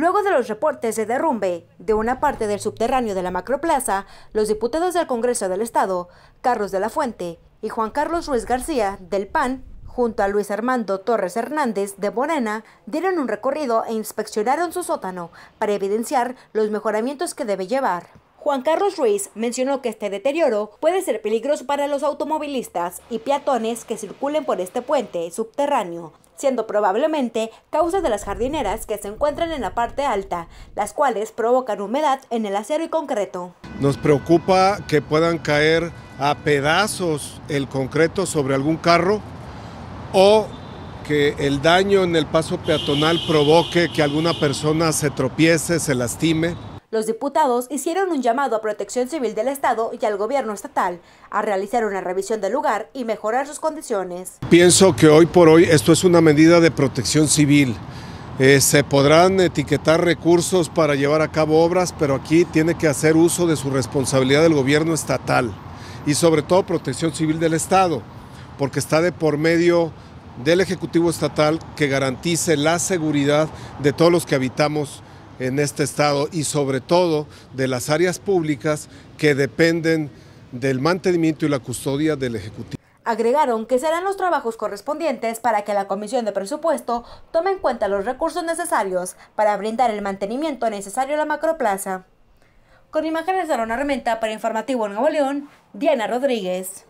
Luego de los reportes de derrumbe de una parte del subterráneo de la Macroplaza, los diputados del Congreso del Estado, Carlos de la Fuente y Juan Carlos Ruiz García, del PAN, junto a Luis Armando Torres Hernández de Morena, dieron un recorrido e inspeccionaron su sótano para evidenciar los mejoramientos que debe llevar. Juan Carlos Ruiz mencionó que este deterioro puede ser peligroso para los automovilistas y peatones que circulen por este puente subterráneo, siendo probablemente causa de las jardineras que se encuentran en la parte alta, las cuales provocan humedad en el acero y concreto. Nos preocupa que puedan caer a pedazos el concreto sobre algún carro o que el daño en el paso peatonal provoque que alguna persona se tropiece, se lastime. Los diputados hicieron un llamado a Protección Civil del Estado y al gobierno estatal a realizar una revisión del lugar y mejorar sus condiciones. Pienso que hoy por hoy esto es una medida de protección civil. Eh, se podrán etiquetar recursos para llevar a cabo obras, pero aquí tiene que hacer uso de su responsabilidad del gobierno estatal y sobre todo protección civil del Estado, porque está de por medio del Ejecutivo Estatal que garantice la seguridad de todos los que habitamos en este estado y sobre todo de las áreas públicas que dependen del mantenimiento y la custodia del Ejecutivo. Agregaron que serán los trabajos correspondientes para que la Comisión de Presupuesto tome en cuenta los recursos necesarios para brindar el mantenimiento necesario a la macroplaza. Con imágenes de Arona Armenta para Informativo Nuevo León, Diana Rodríguez.